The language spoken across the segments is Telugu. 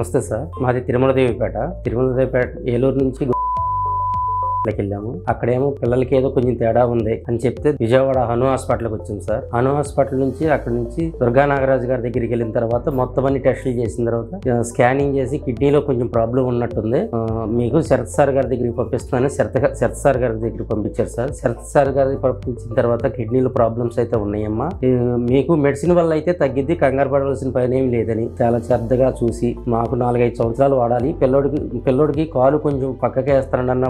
నమస్తే సార్. మాది తిరుమల దేవిపేట తిరుమల దేవిపేట ఏలూరు నుంచి వెళ్ళాము అక్కడేమో పిల్లలకి ఏదో కొంచెం తేడా ఉంది అని చెప్తే విజయవాడ హను హాస్పిటల్కి వచ్చాం సార్. హను హాస్పిటల్ నుంచి అక్కడ నుంచి దుర్గా నాగరాజు గారి దగ్గరికి వెళ్ళిన తర్వాత మొత్తం అన్ని టెస్టులు చేసిన తర్వాత స్కానింగ్ చేసి కిడ్నీలో కొంచెం ప్రాబ్లం ఉన్నట్టుంది. మీకు శరత్ సార్ గారి దగ్గరికి పంపిస్తున్నాను శరత్ శరత్ సార్ గారి దగ్గరికి పంపించారు సార్. శరత్ సార్ గారికి పంపించిన తర్వాత కిడ్నీలో ప్రాబ్లమ్స్ అయితే ఉన్నాయమ్మా. మీకు మెడిసిన్ వల్ల అయితే తగ్గిద్ది కంగారు పడవలసిన పని ఏమి లేదని చాలా శ్రద్ధగా చూసి మాకు నాలుగైదు సంవత్సరాలు వాడాలి. పిల్లోడికి పిల్లోడికి కాలు కొంచెం పక్కకి వేస్తానన్న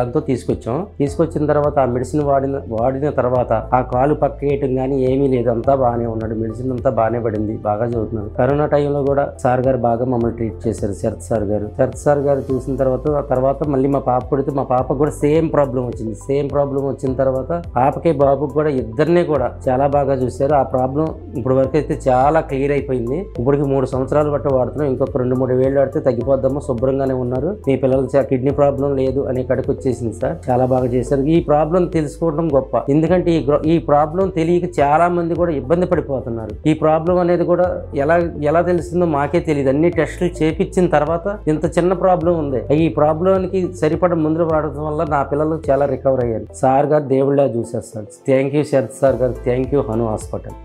దాంతో తీసుకొచ్చాం. తీసుకొచ్చిన తర్వాత ఆ మెడిసిన్ వాడిన వాడిన తర్వాత ఆ కాలు పక్కేయటం కానీ ఏమీ లేదు. అంతా బాగానే ఉన్నాడు. మెడిసిన్ అంతా బాగానే పడింది. బాగా చదువుతున్నాడు. కరోనా టైంలో కూడా సార్ గారు బాగా మమ్మల్ని ట్రీట్ చేశారు. శరత్ సార్ గారు. శరత్ సార్ గారు చూసిన తర్వాత ఆ తర్వాత మళ్ళీ మా పాప పుడితే మా పాపకు కూడా సేమ్ ప్రాబ్లం వచ్చింది. సేమ్ ప్రాబ్లం వచ్చిన తర్వాత పాపకి బాబుకి కూడా ఇద్దరిని కూడా చాలా బాగా చూశారు. ఆ ప్రాబ్లం ఇప్పుడు వరకు అయితే చాలా క్లియర్ అయిపోయింది. ఇప్పటికి మూడు సంవత్సరాలు బట్టి వాడుతున్నాం. ఇంకొక రెండు మూడు వేలు ఆడితే తగ్గిపోద్దామో శుభ్రంగానే ఉన్నారు. మీ పిల్లలు కిడ్నీ ప్రాబ్లం లేదు అనే కడకు చేసింది సార్. చాలా బాగా చేశారు. ఈ ప్రాబ్లం తెలుసుకోవడం గొప్ప. ఎందుకంటే ఈ ఈ ప్రాబ్లం తెలియక చాలా మంది కూడా ఇబ్బంది పడిపోతున్నారు. ఈ ప్రాబ్లం అనేది కూడా ఎలా ఎలా తెలుస్తుందో మాకే తెలియదు. అన్ని టెస్టులు చేపించిన తర్వాత ఇంత చిన్న ప్రాబ్లం ఉంది. ఈ ప్రాబ్లంకి సరిపడ ముందు వాడటం వల్ల నా పిల్లలు చాలా రికవర్ అయ్యారు. సార్ గారు దేవుళ్ళ చూశారు sir thank you Sharath sir గారు. Thank you Anu hospital.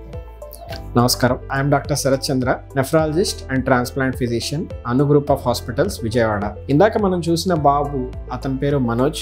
నమస్కారం. I'm doctor Sharath Chandra nephrologist and transplant physician Anu group of hospitals Vijayawada ఇందాక మనం చూసిన బాబు అతని పేరు మనోజ్.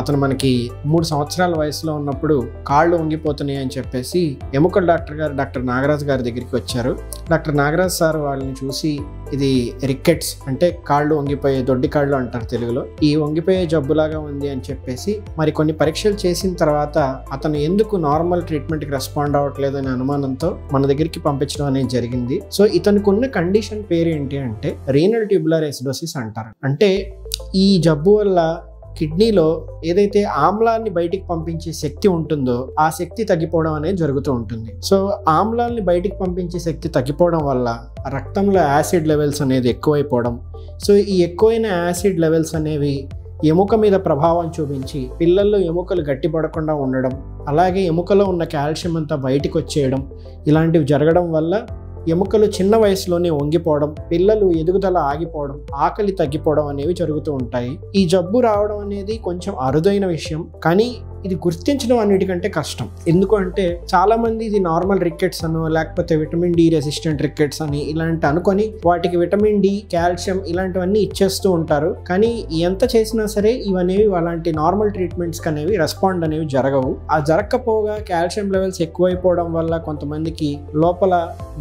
అతను మనకి మూడు సంవత్సరాల వయసులో ఉన్నప్పుడు కాళ్ళు వంగిపోతున్నాయి అని చెప్పేసి ఎముకల డాక్టర్ గారు డాక్టర్ నాగరాజ్ గారి దగ్గరికి వచ్చారు. డాక్టర్ నాగరాజ్ సార్ వాళ్ళని చూసి ఇది రికెట్స్ అంటే కాళ్ళు వంగిపోయే దొడ్డి కాళ్ళు అంటారు తెలుగులో. ఈ వంగిపోయే జబ్బులాగా ఉంది అని చెప్పేసి మరి కొన్ని పరీక్షలు చేసిన తర్వాత అతను ఎందుకు నార్మల్ ట్రీట్మెంట్కి రెస్పాండ్ అవ్వట్లేదు అనే అనుమానంతో మన దగ్గరికి పంపించడం అనేది జరిగింది. సో ఇతనికి ఉన్న కండిషన్ పేరు ఏంటి అంటే రీనల్ ట్యూబులర్ ఎసిడోసిస్ అంటారు. అంటే ఈ జబ్బు వల్ల కిడ్నీలో ఏదైతే ఆమ్లాన్ని బయటికి పంపించే శక్తి ఉంటుందో ఆ శక్తి తగ్గిపోవడం అనేది జరుగుతూ ఉంటుంది. సో ఆమ్లాన్ని బయటికి పంపించే శక్తి తగ్గిపోవడం వల్ల రక్తంలో యాసిడ్ లెవెల్స్ అనేది ఎక్కువైపోవడం. సో ఈ ఎక్కువైన యాసిడ్ లెవెల్స్ అనేవి ఎముక మీద ప్రభావం చూపించి పిల్లల్లో ఎముకలు గట్టిపడకుండా ఉండడం అలాగే ఎముకలో ఉన్న కాల్షియం అంతా బయటకు వచ్చేయడం ఇలాంటివి జరగడం వల్ల ఎముకలు చిన్న వయసులోనే వంగిపోవడం పిల్లలు ఎదుగుదల ఆగిపోవడం ఆకలి తగ్గిపోవడం అనేవి జరుగుతూ ఉంటాయి. ఈ జబ్బు రావడం అనేది కొంచెం అరుదైన విషయం. కానీ ఇది గుర్తించడం అన్నిటికంటే కష్టం. ఎందుకంటే చాలామంది చాలా మంది ఇది నార్మల్ రికెట్స్ అను లేకపోతే విటమిన్ డి రెసిస్టెంట్ రికెట్స్ అని ఇలాంటి అనుకొని వాటికి విటమిన్ డి కాల్షియం ఇలాంటివన్నీ ఇచ్చేస్తూ ఉంటారు. కానీ ఎంత చేసినా సరే ఇవనేవి అలాంటి నార్మల్ ట్రీట్మెంట్స్ అనేవి రెస్పాండ్ అనేవి జరగవు. ఆ జరగకపోగా కాల్షియం లెవెల్స్ ఎక్కువైపోవడం వల్ల కొంతమందికి లోపల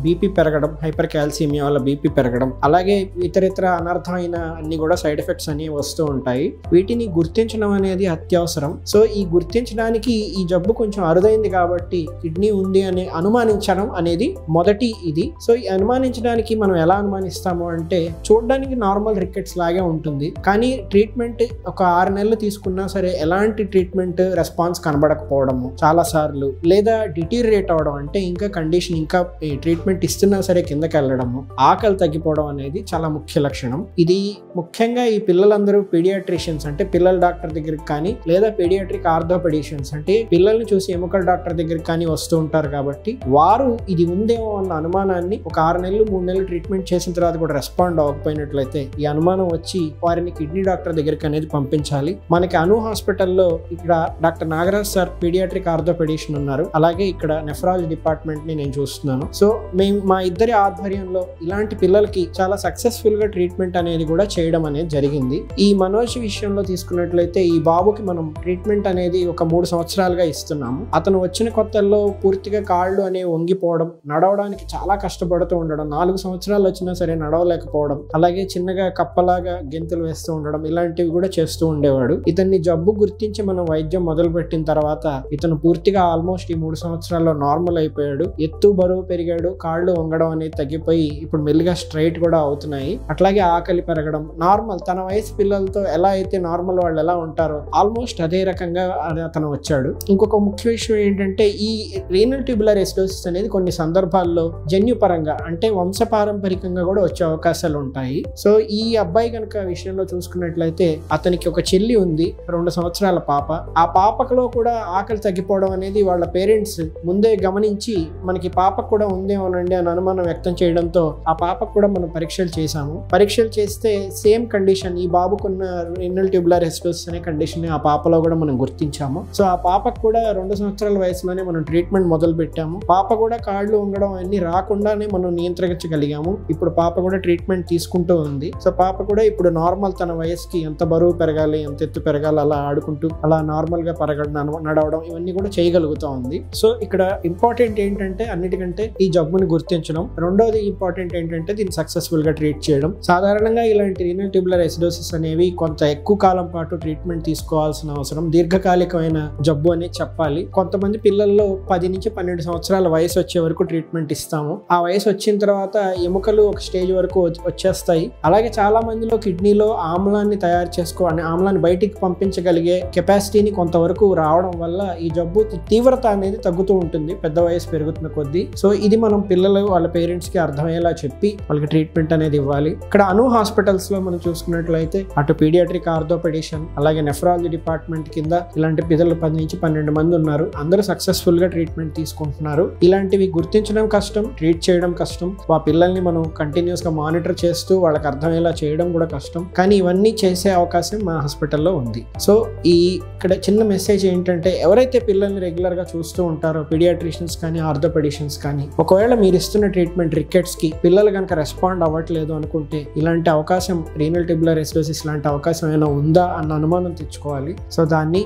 బీపీ పెరగడం హైపర్ కాల్సియమియా వల్ల బీపీ పెరగడం అలాగే ఇతరితర అనర్థమైన అన్ని కూడా సైడ్ ఎఫెక్ట్స్ అనేవి వస్తూ ఉంటాయి. వీటిని గుర్తించడం అనేది అత్యవసరం. సో ఈ గుర్తించడానికి ఈ జబ్బు కొంచెం అరుదైంది కాబట్టి కిడ్నీ ఉంది అని అనుమానించడం అనేది మొదటి ఇది. సో ఈ అనుమానించడానికి మనం ఎలా అనుమానిస్తాము అంటే చూడడానికి నార్మల్ రికెట్స్ లాగే ఉంటుంది. కానీ ట్రీట్మెంట్ ఒక ఆరు నెలలు తీసుకున్నా సరే ఎలాంటి ట్రీట్మెంట్ రెస్పాన్స్ కనబడకపోవడము చాలా సార్లు. లేదా డిటీరియేట్ అవడం అంటే ఇంకా కండిషన్ ఇంకా ట్రీట్మెంట్ ఇస్తున్నా సరే కిందకి వెళ్ళడము ఆకలి తగ్గిపోవడం అనేది చాలా ముఖ్య లక్షణం. ఇది ముఖ్యంగా ఈ పిల్లలందరూ పీడియాట్రిషియన్స్ అంటే పిల్లల డాక్టర్ దగ్గరికి కానీ లేదా పీడియాట్రిక్ ఆర్థోపెడిషియన్స్ అంటే పిల్లల్ని చూసి ఎముకల డాక్టర్ దగ్గరికి కానీ వస్తూ ఉంటారు కాబట్టి వారు ఇది ఉందేమో అన్న అనుమానాన్ని ఒక ఆరు నెలలు మూడు నెలలు ట్రీట్మెంట్ చేసిన తర్వాత కూడా రెస్పాండ్ అవ్వకపోయినట్లయితే ఈ అనుమానం వచ్చి వారిని కిడ్నీ డాక్టర్ దగ్గరికి అనేది పంపించాలి. మనకి అను హాస్పిటల్లో ఇక్కడ doctor Nagaraj sir paediatric orthopaedician ఉన్నారు. అలాగే ఇక్కడ నెఫ్రాలజీ డిపార్ట్మెంట్ని నేను చూస్తున్నాను. సో మేము మా ఇద్దరి ఆధ్వర్యంలో ఇలాంటి పిల్లలకి చాలా సక్సెస్ఫుల్గా ట్రీట్మెంట్ అనేది కూడా చేయడం అనేది జరిగింది. ఈ మనోజ్ విషయంలో తీసుకున్నట్లయితే ఈ బాబుకి మనం ట్రీట్మెంట్ అనేది ఒక మూడు సంవత్సరాలుగా ఇస్తున్నాము. అతను వచ్చిన కొత్తల్లో పూర్తిగా కాళ్ళు అనేవి వంగిపోవడం నడవడానికి చాలా కష్టపడుతూ ఉండడం నాలుగు సంవత్సరాలు వచ్చినా సరే నడవలేకపోవడం అలాగే చిన్నగా కప్పలాగా గెంతులు వేస్తూ ఉండడం ఇలాంటివి కూడా చేస్తూ ఉండేవాడు. ఇతన్ని జబ్బు గుర్తించి మనం వైద్యం మొదలు పెట్టిన తర్వాత ఇతను పూర్తిగా ఆల్మోస్ట్ ఈ మూడు సంవత్సరాల్లో నార్మల్ అయిపోయాడు. ఎత్తు బరువు పెరిగాడు కాళ్ళు వంగడం అనేది తగ్గిపోయి ఇప్పుడు మెల్లిగా స్ట్రైట్ కూడా అవుతున్నాయి. అట్లాగే ఆకలి పెరగడం నార్మల్ తన వయసు పిల్లలతో ఎలా అయితే నార్మల్ వాళ్ళు ఎలా ఉంటారో ఆల్మోస్ట్ అదే రకంగా అతను వచ్చాడు. ఇంకొక ముఖ్య విషయం ఏంటంటే ఈ రీనల్ ట్యూబులర్ ఎసిడోసిస్ అనేది కొన్ని సందర్భాల్లో జన్యుపరంగా అంటే వంశపారంపరికంగా కూడా వచ్చే అవకాశాలు ఉంటాయి. సో ఈ అబ్బాయి కనుక విషయంలో చూసుకున్నట్లయితే అతనికి ఒక చెల్లి ఉంది రెండు సంవత్సరాల పాప. ఆ పాపకలో కూడా ఆకలి తగ్గిపోవడం అనేది వాళ్ళ పేరెంట్స్ ముందే గమనించి మనకి పాప కూడా ఉందేమోనండి అని అనుమానం వ్యక్తం చేయడంతో ఆ పాపకు కూడా మనం పరీక్షలు చేశాము. పరీక్షలు చేస్తే సేమ్ కండిషన్ ఈ బాబుకున్న రీనల్ ట్యూబులర్ ఎసిడోసిస్ అనే కండిషన్ ఆ పాపలో కూడా మనం గుర్తించాము. సో ఆ పాపకు కూడా రెండు సంవత్సరాల వయసులోనే మనం ట్రీట్మెంట్ మొదలు పెట్టాము పాప కూడా కాళ్ళు ఉండడం అన్ని రాకుండానే మనం నియంత్రించగలిగాము. ఇప్పుడు పాప కూడా ట్రీట్మెంట్ తీసుకుంటూ ఉంది. సో పాప కూడా ఇప్పుడు నార్మల్ తన వయసుకి ఎంత బరువు పెరగాలి ఎంత ఎత్తు పెరగాలి అలా ఆడుకుంటూ అలా నార్మల్గా పెరగడం నడవడం ఇవన్నీ కూడా చేయగలుగుతా ఉంది. సో ఇక్కడ ఇంపార్టెంట్ ఏంటంటే అన్నిటికంటే ఈ జబ్బుని గుర్తించడం. రెండోది ఇంపార్టెంట్ ఏంటంటే దీన్ని సక్సెస్ఫుల్గా ట్రీట్ చేయడం. సాధారణంగా ఇలాంటి రీనల్ ట్యూబులర్ ఎసిడోసిస్ అనేవి కొంత ఎక్కువ కాలం పాటు ట్రీట్మెంట్ తీసుకోవాల్సిన అవసరం. దీర్ఘకాలిక రకమైన జబ్బు అని చెప్పాలి. కొంతమంది పిల్లల్లో పది నుంచి పన్నెండు సంవత్సరాల వయసు వచ్చే వరకు ట్రీట్మెంట్ ఇస్తాము. ఆ వయసు వచ్చిన తర్వాత ఎముకలు ఒక స్టేజ్ వరకు వచ్చేస్తాయి. అలాగే చాలా మందిలో కిడ్నీలో ఆమ్లాన్ని తయారు చేసుకోవాలి ఆమ్లాన్ని బయటికి పంపించగలిగే కెపాసిటీని కొంతవరకు రావడం వల్ల ఈ జబ్బు తీవ్రత అనేది తగ్గుతూ ఉంటుంది. పెద్ద వయసు పెరుగుతున్న కొద్దీ. సో ఇది మనం పిల్లలు వాళ్ళ పేరెంట్స్కి అర్థమయ్యేలా చెప్పి వాళ్ళకి ట్రీట్మెంట్ అనేది ఇవ్వాలి. ఇక్కడ అను హాస్పిటల్స్లో మనం చూసుకున్నట్లయితే అటు పీడియాట్రిక్ ఆర్థోపెడిషన్ అలాగే నెఫ్రాలజీ డిపార్ట్మెంట్ కింద ఇలాంటి పిల్లలు పది నుంచి పన్నెండు మంది ఉన్నారు. అందరూ సక్సెస్ఫుల్గా ట్రీట్మెంట్ తీసుకుంటున్నారు. ఇలాంటివి గుర్తించడం కష్టం ట్రీట్ చేయడం కష్టం. ఆ పిల్లల్ని మనం కంటిన్యూస్గా మానిటర్ చేస్తూ వాళ్ళకి అర్థమయ్యేలా చేయడం కూడా కష్టం. కానీ ఇవన్నీ చేసే అవకాశం మా హాస్పిటల్లో ఉంది. సో ఈ ఇక్కడ చిన్న మెసేజ్ ఏంటంటే ఎవరైతే పిల్లల్ని రెగ్యులర్గా చూస్తూ ఉంటారో పీడియాట్రిషియన్స్ కానీ ఆర్థోపెడిషియన్స్ కానీ ఒకవేళ మీరు ఇస్తున్న ట్రీట్మెంట్ రికెట్స్కి పిల్లలు కనుక రెస్పాండ్ అవ్వట్లేదు అనుకుంటే ఇలాంటి అవకాశం రీనల్ టిబ్యులర్ ఎసిడోసిస్ లాంటి అవకాశం ఏమైనా ఉందా అన్న అనుమానం తెచ్చుకోవాలి. సో దాన్ని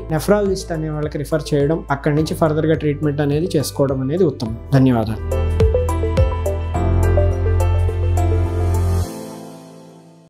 నెఫ్రాలజిస్ట్ అనే వాళ్ళకి రిఫర్ చేయడం అక్కడి నుంచి ఫర్దర్గా ట్రీట్మెంట్ అనేది చేసుకోవడం అనేది ఉత్తమం. ధన్యవాదాలు.